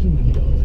Kelly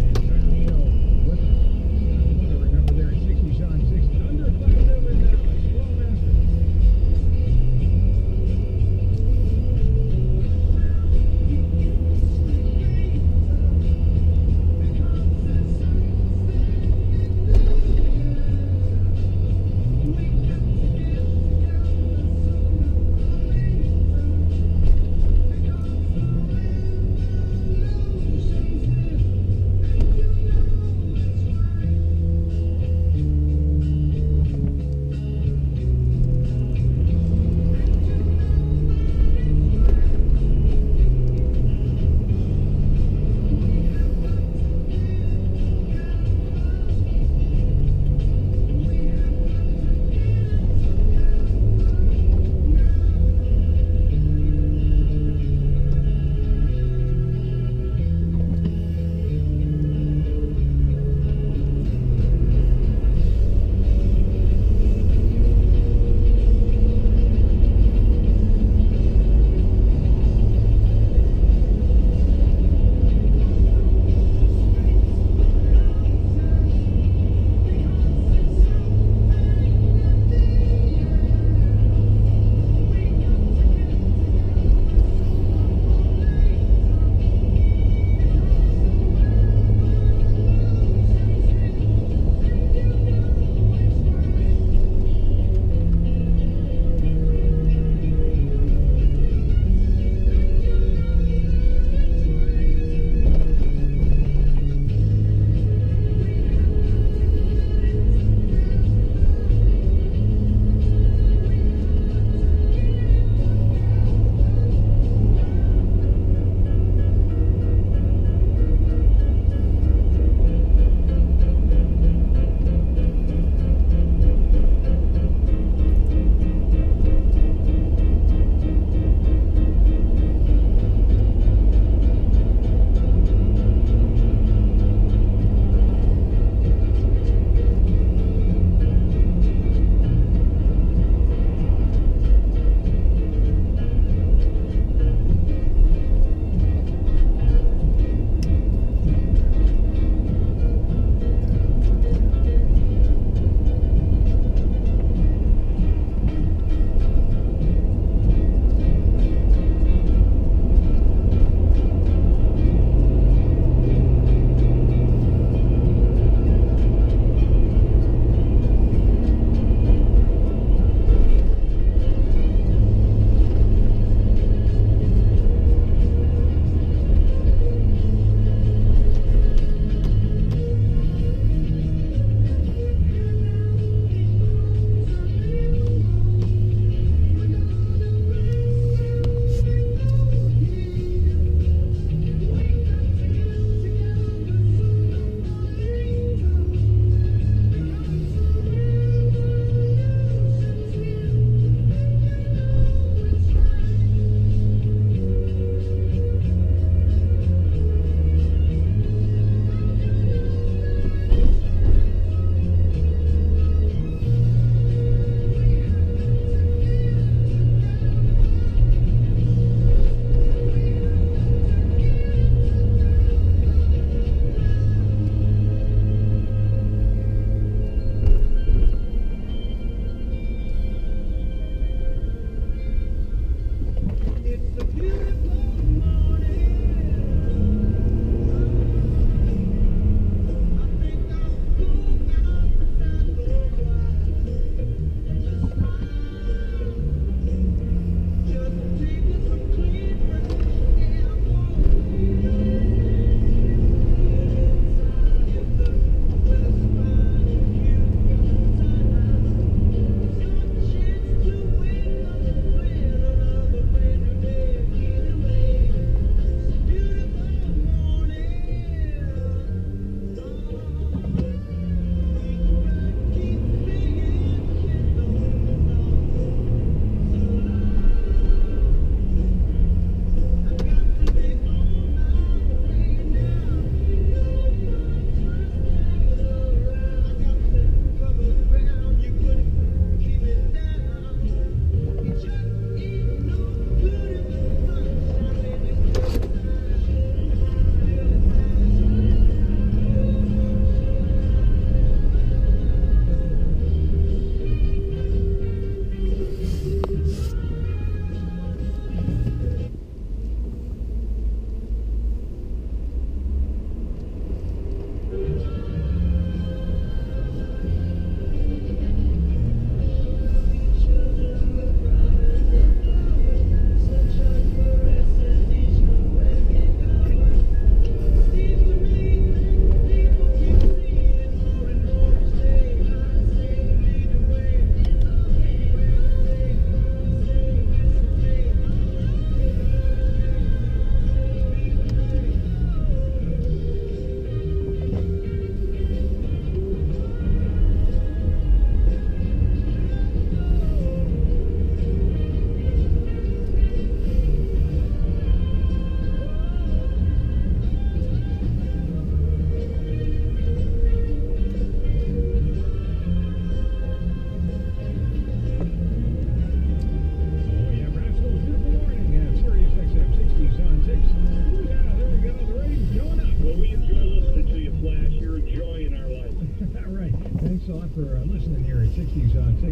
Thanks a lot for uh, listening here at 60s on uh, 6,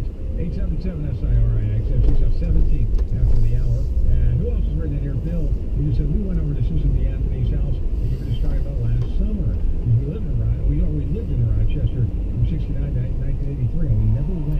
877 SIRIX, picks up 17 after the hour. And who else is written in here? Bill, he said, we went over to Susan B. Anthony's house and you were just talking about last summer. We lived in, we, we lived in Rochester from 69 to 1983 and we never went